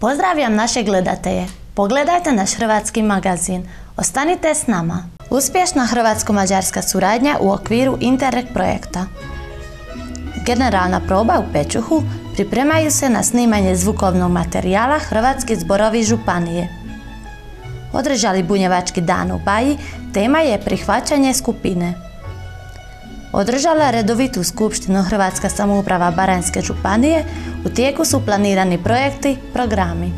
Pozdravljam naše gledatelje. Pogledajte naš hrvatski magazin. Ostanite s nama. Uspješna hrvatsko-mađarska suradnja u okviru Interreg projekta. Generalna proba u Pečuhu pripremaju se na snimanje zvukovnog materijala Hrvatski zborovi županije. Održali Bunjevački dan u Baji, tema je prihvaćanje skupine. Održala redovitu skupštinu Hrvatska samouprava Baranjske županije, u tijeku su planirani projekti, programi.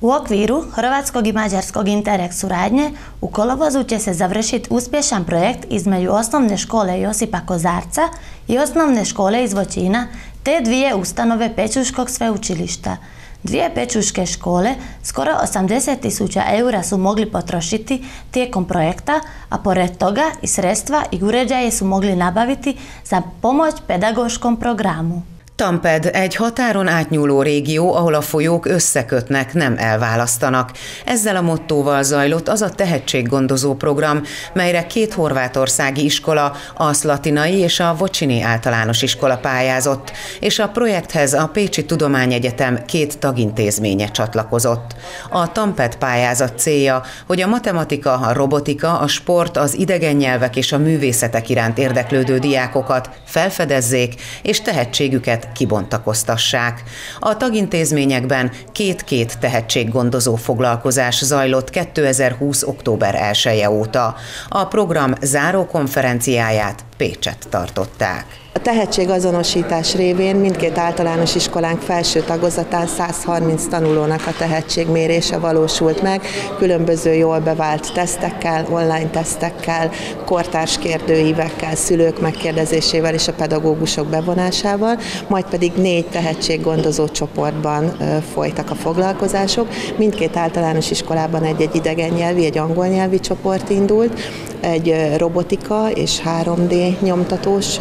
U okviru Hrvatskog i Mađarskog Interreg suradnje u kolovozu će se završiti uspješan projekt između osnovne škole Josipa Kozarca i osnovne škole iz Voćina te dvije ustanove Pečuškog sveučilišta. Dvije pečuške škole skoro 80 tisuća eura su mogli potrošiti tijekom projekta, a pored toga i sredstva i uređaje su mogli nabaviti za pomoć pedagoškom programu. Tamped egy határon átnyúló régió, ahol a folyók összekötnek, nem elválasztanak. Ezzel a mottóval zajlott az a tehetséggondozó program, melyre két horvátországi iskola, a Szlatinai és a Vocsini általános iskola pályázott, és a projekthez a Pécsi Tudományegyetem két tagintézménye csatlakozott. A Tamped pályázat célja, hogy a matematika, a robotika, a sport, az idegen nyelvek és a művészetek iránt érdeklődő diákokat felfedezzék és tehetségüket kibontakoztassák. A tagintézményekben két-két tehetséggondozó foglalkozás zajlott 2020. október 1 -e óta. A program záró konferenciáját Pécset tartották. A tehetségazonosítás révén mindkét általános iskolánk felső tagozatán 130 tanulónak a tehetségmérése valósult meg, különböző jól bevált tesztekkel, online tesztekkel, kortárs kérdőívekkel, szülők megkérdezésével és a pedagógusok bevonásával, majd pedig négy tehetséggondozó csoportban folytak a foglalkozások. Mindkét általános iskolában egy-egy idegen nyelvi, egy angol nyelvi csoport indult, egy robotika és 3D nyomtatós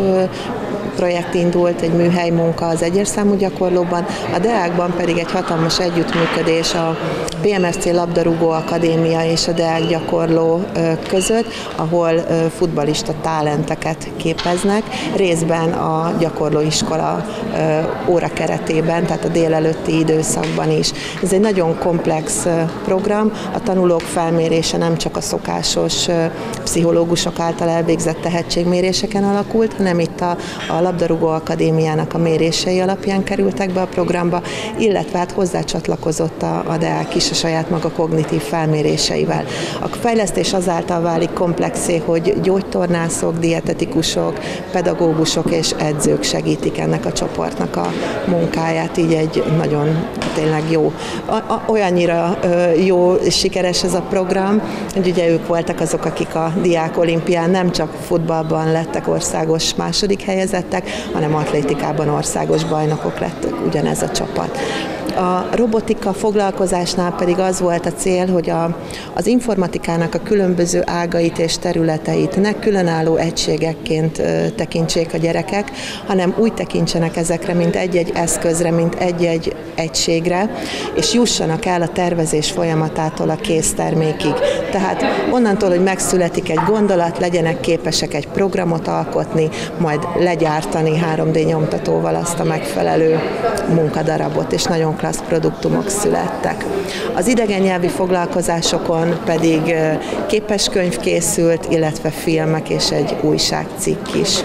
projekt indult, egy műhely munka az egyes számú gyakorlóban, a Deákban pedig egy hatalmas együttműködés a BMSC Labdarúgó Akadémia és a Deák gyakorló között, ahol futbalista talenteket képeznek, részben a gyakorlóiskola óra keretében, tehát a délelőtti időszakban is. Ez egy nagyon komplex program, a tanulók felmérése nem csak a szokásos pszichológusok által elvégzett tehetségméréseken alakult, hanem itt a, a Labdarúgó Akadémiának a mérései alapján kerültek be a programba, illetve hát hozzácsatlakozott a, a Deák is a saját maga kognitív felméréseivel. A fejlesztés azáltal válik komplexé, hogy gyógytornászok, dietetikusok, pedagógusok és edzők segítik ennek a csoportnak a munkáját, így egy nagyon tényleg jó, a, a, olyannyira jó és sikeres ez a program, hogy ugye ők voltak azok, akik a diák olimpián nem csak futballban lettek országos második helyezettek, hanem atlétikában országos bajnokok lettek ugyanez a csapat. A robotika foglalkozásnál pedig az volt a cél, hogy a, az informatikának a különböző ágait és területeit ne különálló egységekként tekintsék a gyerekek, hanem úgy tekintsenek ezekre, mint egy-egy eszközre, mint egy-egy egységre, és jussanak el a tervezés folyamatától a késztermékig. Tehát onnantól, hogy megszületik egy gondolat, legyenek képesek egy programot alkotni, majd legyártani 3D nyomtatóval azt a megfelelő munkadarabot, és nagyon klassz produktumok születtek. Az idegen nyelvi foglalkozásokon pedig képeskönyv készült, illetve filmek és egy újságcikk is.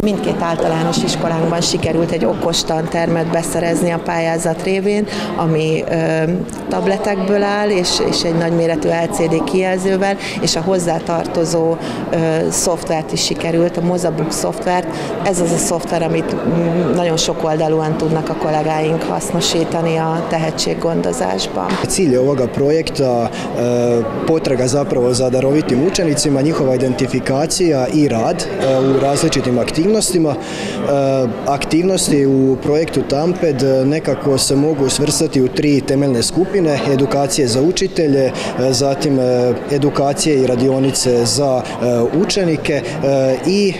Mindkét általános iskolánkban sikerült egy okos tantermet beszerezni a pályázat révén, ami tabletekből áll, és, és egy nagyméretű LCD kijelzővel, és a hozzátartozó szoftvert is sikerült, a Mozabook szoftvert. Ez az a szoftver, amit nagyon sok oldalúan tudnak a kollégáink hasznosítani a tehetséggondozásban. Cilj ovoga projekta e, potraga zapravo za darovitim učenicima, njihova identifikacija i rad e, u različitim aktivnostima. E, aktivnosti u projektu Tamped nekako se mogu svrstati u tri temeljne skupine, edukacije za učitelje, zatim edukacije i radionice za učenike i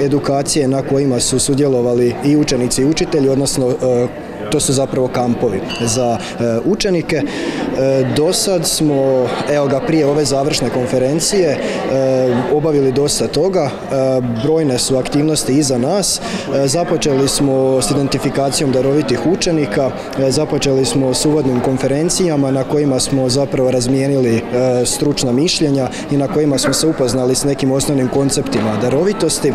edukacije na kojima su sudjelovali i učenici i učitelji, odnosno to su zapravo kampovi za učenike. Do sad smo, evo ga, prije ove završne konferencije obavili dosta toga, brojne su aktivnosti iza nas, započeli smo s identifikacijom darovitih učenika, započeli smo s uvodnim konferencijama na kojima smo zapravo razmijenili stručna mišljenja i na kojima smo se upoznali s nekim osnovnim konceptima darovitosti.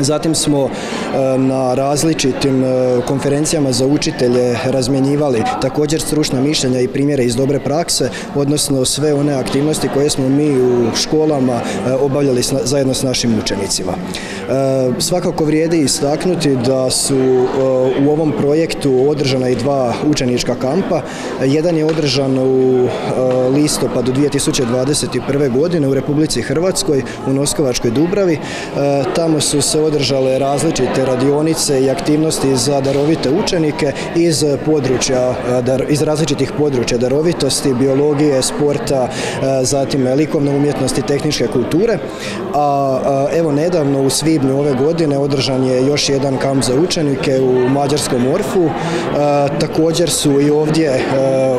Zatim smo e, na različitim e, konferencijama za učitelje razmjenjivali također stručna mišljenja i primjere iz dobre prakse, odnosno sve one aktivnosti koje smo mi u školama e, obavljali zajedno s našim učenicima. Svakako vrijedi istaknuti da su u ovom projektu održana i dva učenička kampa. Jedan je održan u listopadu 2021. godine u Republici Hrvatskoj u Noskovačkoj Dubravi. Tamo su se održale različite radionice i aktivnosti za darovite učenike iz područja, iz različitih područja darovitosti, biologije, sporta, zatim likovne umjetnosti, tehničke kulture. A evo nedavno u svibnju ove godine održan je još jedan kamp za učenike u Mađarskom Orfu. Također su i ovdje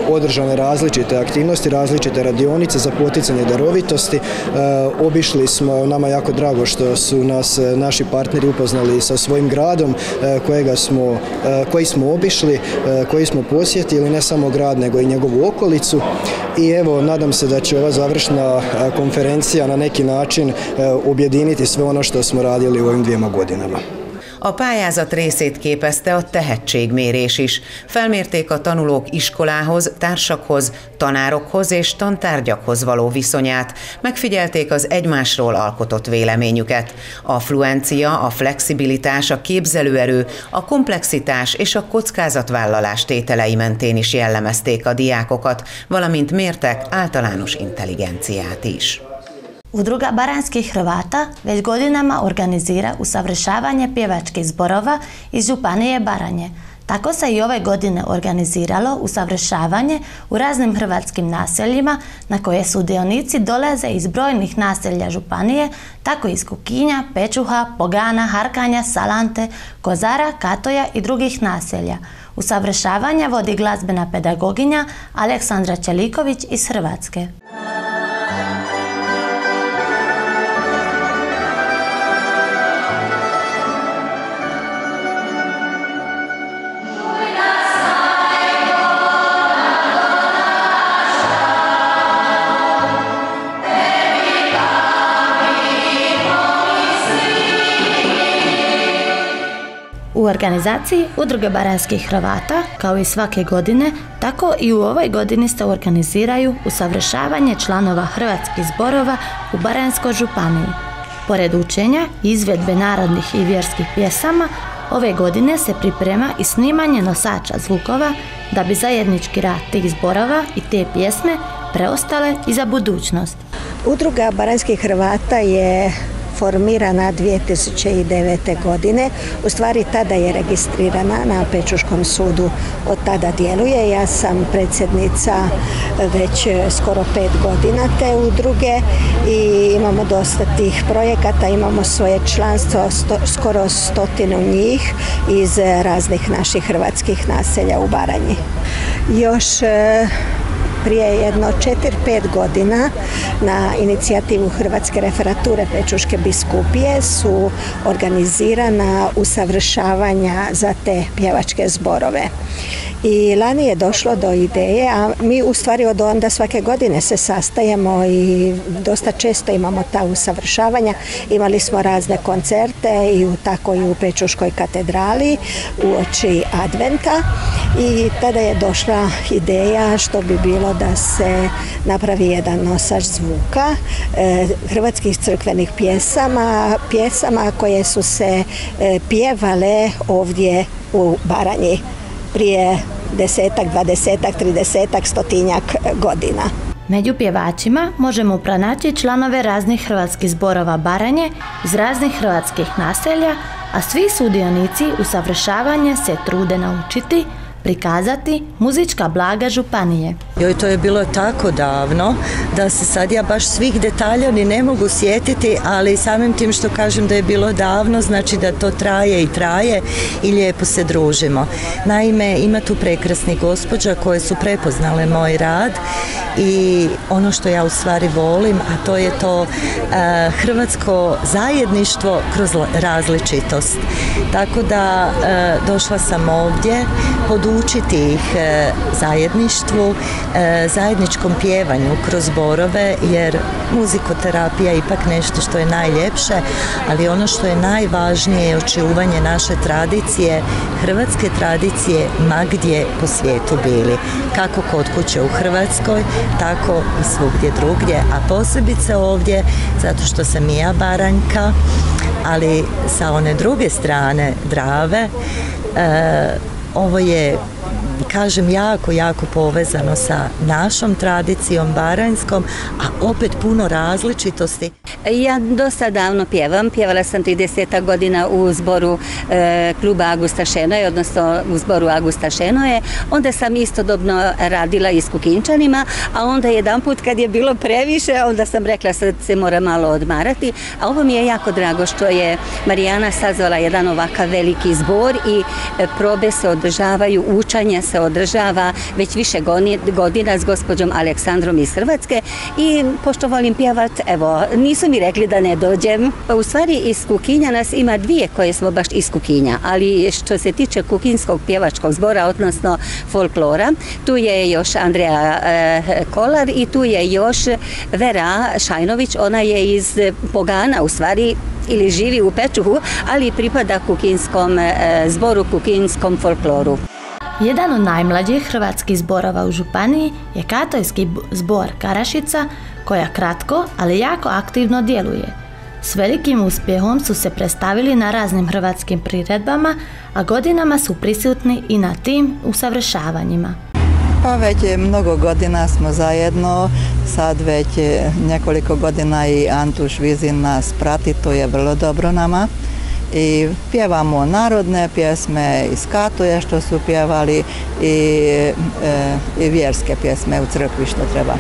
održane različite aktivnosti, različite radionice za poticanje darovitosti. Obišli smo, nama jako drago što su nas naši partneri upoznali sa svojim gradom e, kojega smo, e, koji smo obišli, e, koji smo posjetili, ne samo grad nego i njegovu okolicu i evo nadam se da će ova završna konferencija na neki način objediniti sve ono što smo radili u ovim dvijema godinama. A pályázat részét képezte a tehetségmérés is. Felmérték a tanulók iskolához, társakhoz, tanárokhoz és tantárgyakhoz való viszonyát, megfigyelték az egymásról alkotott véleményüket. A fluencia, a flexibilitás, a képzelőerő, a komplexitás és a kockázatvállalás tételei mentén is jellemezték a diákokat, valamint mértek általános intelligenciát is. Udruga Baranskih Hrvata već godinama organizira usavršavanje pjevačkih zborova iz Županije Baranje. Tako se i ove godine organiziralo usavršavanje u raznim hrvatskim naseljima na koje sudionici dolaze iz brojnih naselja Županije, tako iz Kukinja, Pečuha, Pogana, Harkanja, Salante, Kozara, Katoja i drugih naselja. Usavršavanje vodi glazbena pedagoginja Aleksandra Čeliković iz Hrvatske. Organizaciji Udruge Baranskih Hrvata, kao i svake godine, tako i u ovoj godini se organiziraju usavršavanje članova hrvatskih zborova u Baranskoj županiji. Pored učenja izvedbe narodnih i vjerskih pjesama, ove godine se priprema i snimanje nosača zvukova da bi zajednički rad tih zborova i te pjesme preostale i za budućnost. Udruga Baranskih Hrvata je formirana 2009. godine. U stvari tada je registrirana na Pečuškom sudu. Od tada djeluje. Ja sam predsjednica već skoro pet godina te udruge i imamo dosta tih projekata. Imamo svoje članstvo, skoro stotinu njih iz raznih naših hrvatskih naselja u Baranji. Još prije jedno 4-5 godina na inicijativu Hrvatske referature Pečuške biskupije su organizirana usavršavanja za te pjevačke zborove. I lani je došlo do ideje, a mi u stvari od onda svake godine se sastajemo i dosta često imamo ta usavršavanja. Imali smo razne koncerte i u tako i u Pečuškoj katedrali u oči Adventa i tada je došla ideja što bi bilo da se napravi jedan nosač zvuka e, hrvatskih crkvenih pjesama, pjesama koje su se e, pjevale ovdje u Baranji prije desetak, dvadesetak, tridesetak, stotinjak godina. Među pjevačima možemo pronaći članove raznih hrvatskih zborova Baranje iz raznih hrvatskih naselja, a svi sudionici usavršavanja se trude naučiti prikazati muzička blaga Županije. Joj, to je bilo tako davno da se sad ja baš svih detalja ni ne mogu sjetiti, ali samim tim što kažem da je bilo davno, znači da to traje i traje i lijepo se družimo. Naime, ima tu prekrasnih gospođa koje su prepoznale moj rad i ono što ja u stvari volim, a to je to uh, hrvatsko zajedništvo kroz različitost. Tako da uh, došla sam ovdje podučiti ih uh, zajedništvu, zajedničkom pjevanju kroz borove, jer muzikoterapija je ipak nešto što je najljepše, ali ono što je najvažnije je očuvanje naše tradicije, hrvatske tradicije ma gdje po svijetu bili. Kako kod kuće u Hrvatskoj, tako i svugdje drugdje, a posebice ovdje zato što sam i ja baranjka, ali sa one druge strane Drave e, ovo je kažem jako, jako povezano sa našom tradicijom baranjskom, a opet puno različitosti. Ja dosta davno pjevam, pjevala sam 30 godina u zboru e, kluba Agusta Šenoje, odnosno u zboru Agusta Šenoje, onda sam istodobno radila i s kukinčanima, a onda jedan put kad je bilo previše, onda sam rekla sad se mora malo odmarati, a ovo mi je jako drago što je Marijana sazvala jedan ovakav veliki zbor i e, probe se održavaju, učanja se održava već više godina s gospođom Aleksandrom iz Hrvatske i pošto volim pjevat, evo, nisu mi rekli da ne dođem. U stvari iz Kukinja nas ima dvije koje smo baš iz Kukinja, ali što se tiče Kukinskog pjevačkog zbora, odnosno folklora, tu je još Andreja e, Kolar i tu je još Vera Šajnović, ona je iz Pogana, u stvari ili živi u Pečuhu, ali pripada kukinskom e, zboru, kukinskom folkloru. Jedan od najmlađih hrvatskih zborova u Županiji je katoljski zbor Karašica koja kratko, ali jako aktivno djeluje. S velikim uspjehom su se predstavili na raznim hrvatskim priredbama, a godinama su prisutni i na tim usavršavanjima. Pa već je mnogo godina smo zajedno, sad već nekoliko godina i Antuš Vizin nas prati, to je vrlo dobro nama i pjevamo narodne pjesme iz Katuje što su pjevali i, e, i vjerske pjesme u crkvi što treba.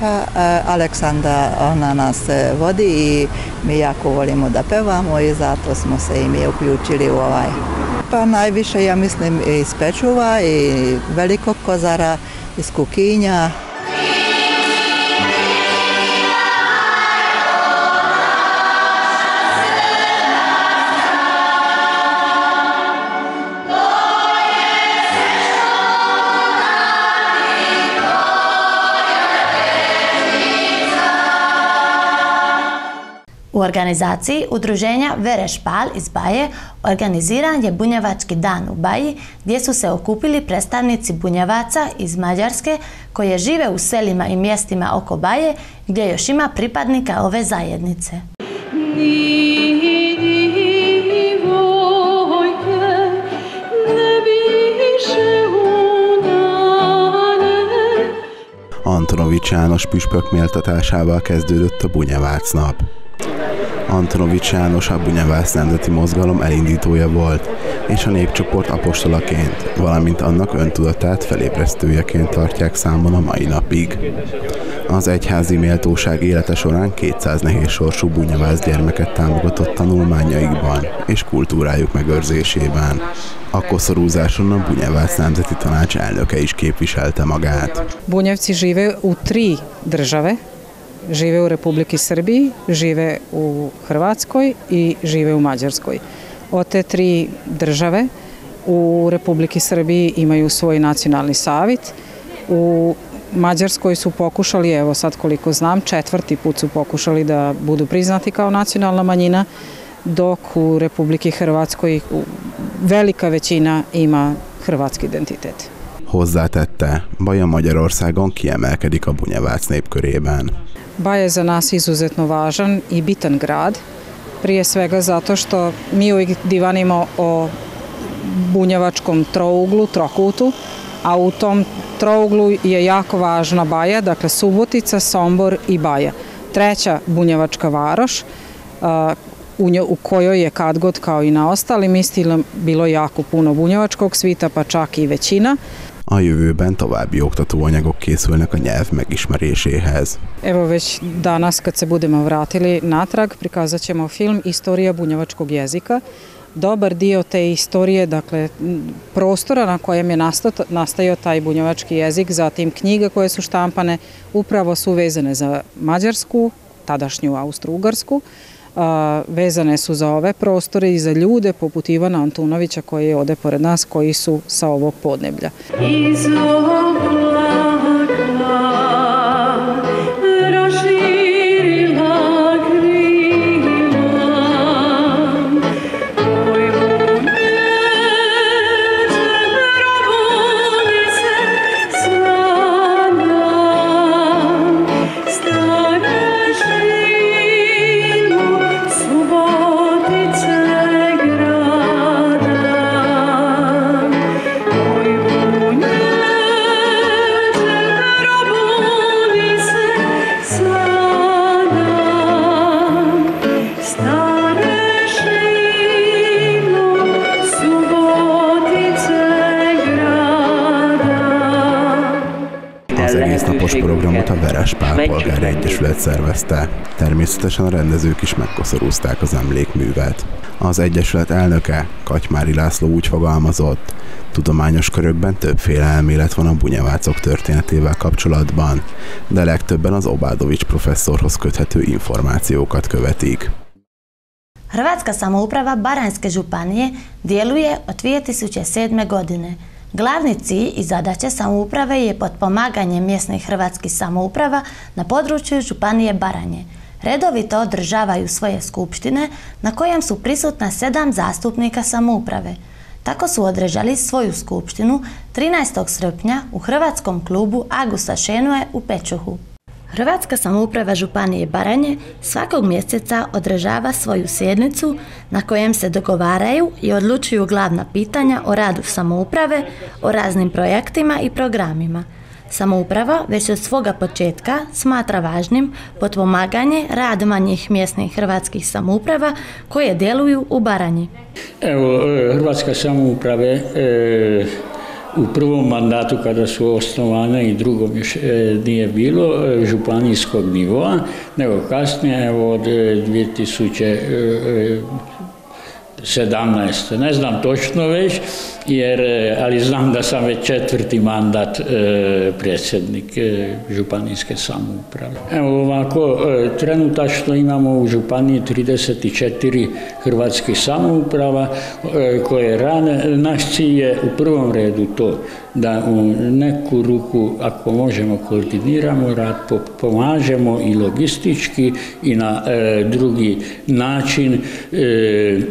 Pa e, Aleksandra ona nas vodi i mi jako volimo da pevamo i zato smo se i mi uključili u ovaj. Pa najviše ja mislim iz Pečuva i Velikog Kozara, iz Kukinja, U organizaciji udruženja Verešpal iz Baje organiziran je Bunjevački dan u Baji gdje su se okupili predstavnici bunjevaca iz Mađarske koje žive u selima i mjestima oko Baje gdje još ima pripadnika ove zajednice. Antonovics János püspök méltatásával kezdődött a Bunyevác nap. Antonovics János a Bunyavász Nemzeti Mozgalom elindítója volt, és a népcsoport apostolaként, valamint annak öntudatát felébresztőjeként tartják számon a mai napig. Az egyházi méltóság élete során 200 nehéz sorsú bunyavász gyermeket támogatott tanulmányaikban és kultúrájuk megőrzésében. A koszorúzáson a Bunyavász Nemzeti Tanács elnöke is képviselte magát. Bunjevci žive u tri države, žive u Republiki Srbiji, žive u Hrvatskoj i žive u Mađarskoj. Od te tri države u Republiki Srbiji imaju svoj nacionalni savjet. U Mađarskoj su pokušali, evo sad koliko znam, četvrti put su pokušali da budu priznati kao nacionalna manjina, dok u Republiki Hrvatskoj velika većina ima hrvatski identitet. Hozzátette, Baja Magyarországon kiemelkedik a bunyevác népkörében. Baja je za nas izuzetno važan i bitan grad, prije svega zato što mi uvijek divanimo o bunjevačkom trouglu, trokutu, a u tom trouglu je jako važna Baja, dakle Subotica, Sombor i Baja. Treća bunjevačka varoš u, u kojoj je kad god kao i na ostalim istilom bilo jako puno bunjevačkog svita, pa čak i većina. A jövőben további oktatóanyagok készülnek a nyelv megismeréséhez. Evo već danas kad se budemo vratili natrag prikazat ćemo film Istorija bunjevačkog jezika dobar dio te istorije, dakle prostora na kojem je nastajao taj bunjevački jezik, zatim knjige koje su štampane, upravo su vezane za Mađarsku, tadašnju Austro-Ugarsku, vezane su za ove prostore i za ljude poput Ivana Antunovića koji je ode pored nas, koji su sa ovog podneblja. Iz Egyesület szervezte. Természetesen a rendezők is megkoszorúzták az emlékművet. Az Egyesület elnöke, Katymári László úgy fogalmazott, tudományos körökben többféle elmélet van a bunyavácok történetével kapcsolatban, de legtöbben az Obádovics professzorhoz köthető információkat követik. Hrvatska samouprava Baranjske županije djeluje od 2007. godine – Glavni cilj i zadaća samouprave je potpomaganje mjesnih hrvatskih samouprava na području Županije Baranje. Redovito održavaju svoje skupštine na kojem su prisutna sedam zastupnika samouprave. Tako su održali svoju skupštinu 13. srpnja u Hrvatskom klubu Agusta Šenue u Pečuhu. Hrvatska samouprava Županije Baranje svakog mjeseca održava svoju sjednicu na kojem se dogovaraju i odlučuju glavna pitanja o radu samouprave, o raznim projektima i programima. Samouprava već od svoga početka smatra važnim potpomaganje rad manjih mjesnih hrvatskih samouprava koje djeluju u Baranji. Evo, e, Hrvatska samouprave e, u prvom mandatu kada su osnovane i drugom još e, nije bilo e, županijskog nivoa, nego kasnije od 2000 17. Ne znam točno već, jer, e, ali znam da sam već četvrti mandat e, predsjednik e, županijske samouprave. Evo ovako, e, trenutačno imamo u županiji 34 hrvatskih samouprava koje rane. Naš cilj je u prvom redu to da u neku ruku, ako možemo, koordiniramo rad, pomažemo i logistički i na drugi način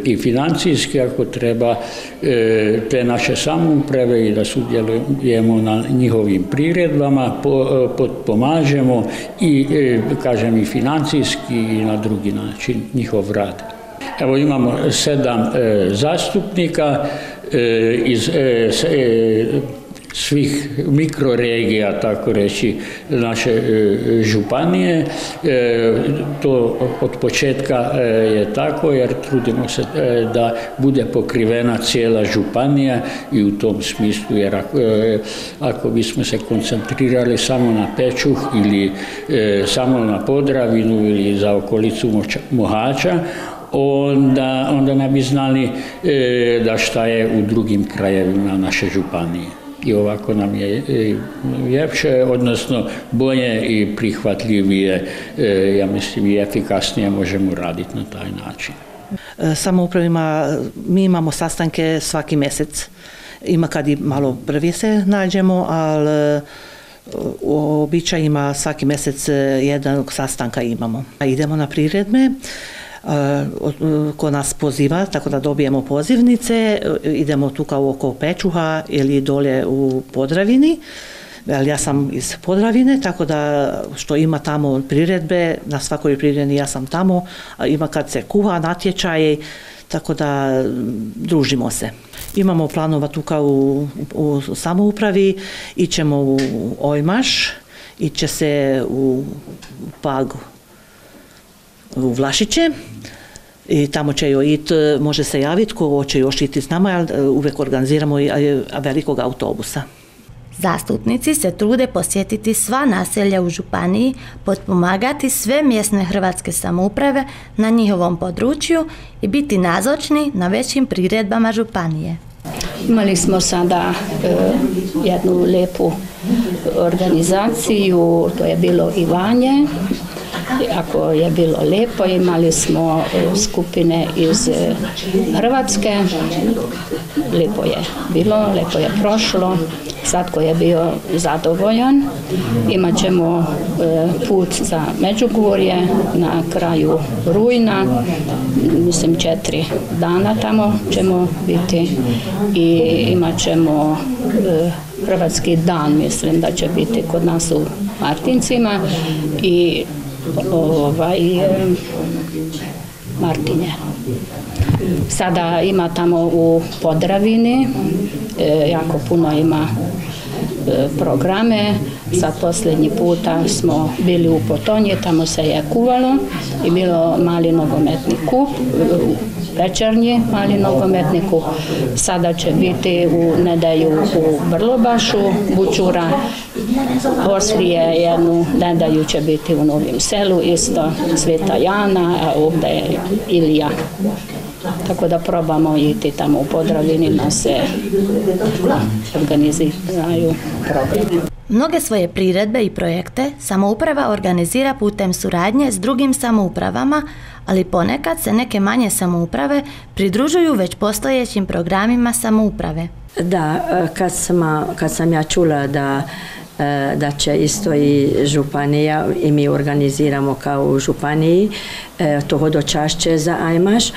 i financijski ako treba te naše samouprave i da sudjelujemo na njihovim priredbama, pomažemo i, e, kažem, i financijski i na drugi način njihov rad. Evo imamo sedam e, zastupnika e, iz svih mikroregija, tako reći, naše e, županije. E, to od početka e, je tako jer trudimo se da bude pokrivena cijela županija i u tom smislu jer ako, bismo se koncentrirali samo na Pečuh ili samo na Podravinu ili za okolicu Mohača, onda, onda ne bi znali da šta je u drugim krajevima naše županije i ovako nam je ljepše, odnosno bolje i prihvatljivije, e, ja mislim i efikasnije možemo raditi na taj način. E, samoupravima mi imamo sastanke svaki mjesec. Ima kad i malo prvi se nađemo, ali e, u običajima svaki mjesec jednog sastanka imamo. Idemo na priredbe ko nas poziva, tako da dobijemo pozivnice, idemo tu kao oko Pečuha ili dolje u Podravini, ali ja sam iz Podravine, tako da što ima tamo priredbe, na svakoj priredbi ja sam tamo, ima kad se kuha natječaje, tako da družimo se. Imamo planova tu kao u, u samoupravi, ićemo u Ojmaš, iće se u Pagu u Vlašiće, i tamo će joj it, može se javiti ko hoće još iti s nama, uvijek organiziramo i velikog autobusa. Zastupnici se trude posjetiti sva naselja u Županiji, potpomagati sve mjesne hrvatske samouprave na njihovom području i biti nazočni na većim priredbama Županije. Imali smo sada e, jednu lijepu organizaciju, to je bilo Ivanje, ako je bilo lijepo, imali smo e, skupine iz e, Hrvatske, lijepo je bilo, lijepo je prošlo, Svatko je bio zadovoljan. Imat ćemo e, put za Međugorje na kraju rujna, mislim četiri dana tamo ćemo biti i imat ćemo Hrvatski dan, mislim da će biti kod nas u Martincima i ovaj, e, Martinje. Sada ima tamo u Podravini, jako puno ima E, programe. Sad posljednji puta smo bili u Potonji, tamo se je kuvalo i bilo mali nogometni kup, večernji mali nogometni kup. Sada će biti u nedaju u Brlobašu, Bučura, poslije jednu nedaju će biti u Novim selu, isto Sveta Jana, a ovdje je Ilija. Tako da probamo iti tamo u Podravini da se organiziraju programe. Mnoge svoje priredbe i projekte samouprava organizira putem suradnje s drugim samoupravama, ali ponekad se neke manje samouprave pridružuju već postojećim programima samouprave. Da, kad sam, kad sam ja čula da da će isto i županija i mi organiziramo kao u županiji to hodočašće za Ajmaš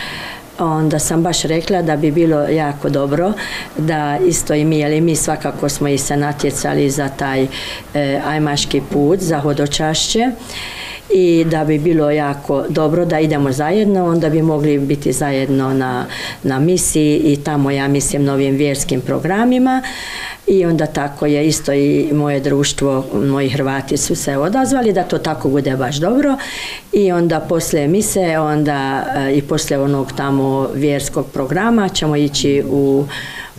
onda sam baš rekla da bi bilo jako dobro da isto i mi, ali mi svakako smo i se natjecali za taj e, ajmaški put, za hodočašće i da bi bilo jako dobro da idemo zajedno, onda bi mogli biti zajedno na, na misiji i tamo ja mislim novim vjerskim programima. I onda tako je isto i moje društvo, moji Hrvati su se odazvali da to tako bude baš dobro. I onda poslije mise, onda e, i poslije onog tamo vjerskog programa ćemo ići u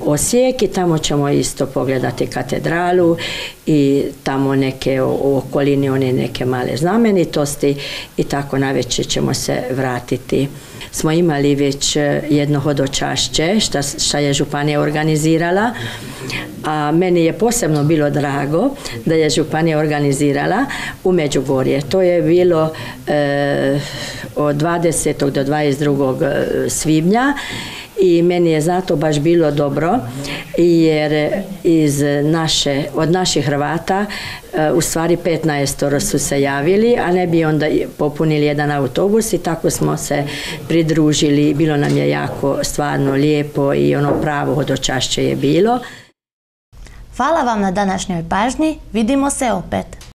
Osijek i tamo ćemo isto pogledati katedralu i tamo neke u okolini one neke male znamenitosti i tako navečer ćemo se vratiti. Smo imali već e, jedno hodočašće što je županija organizirala, a meni je posebno bilo drago da je županija organizirala u Međugorje. To je bilo e, od 20. do 22. E, svibnja i meni je zato baš bilo dobro jer iz naše, od naših Hrvata e, u stvari 15 su se javili, a ne bi onda popunili jedan autobus i tako smo se pridružili. Bilo nam je jako stvarno lijepo i ono pravo hodočašće je bilo. Hvala vam na današnjoj pažnji, vidimo se opet.